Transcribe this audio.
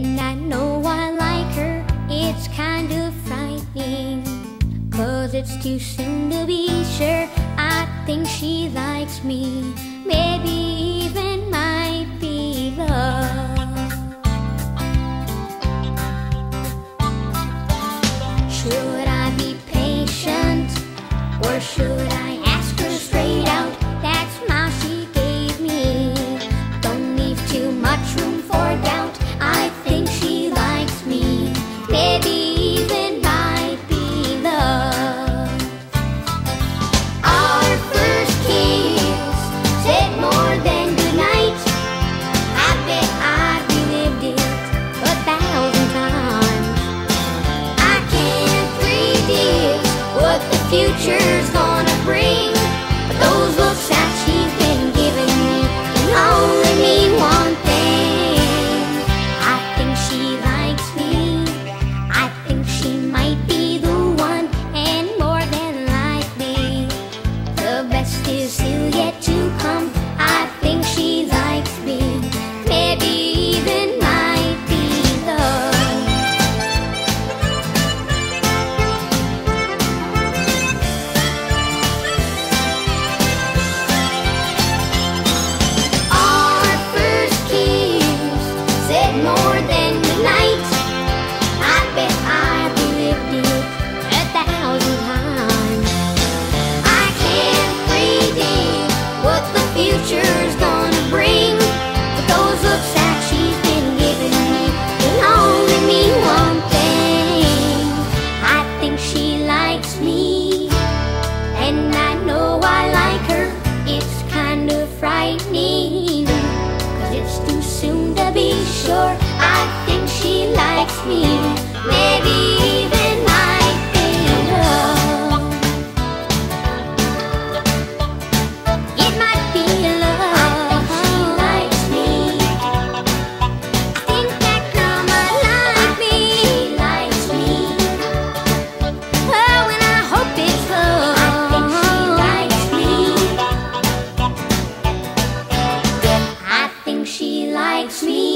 When I know I like her, it's kind of frightening Cause it's too soon to be sure. I think she likes me Maybe even might be love. Should I be patient or should future. touch me.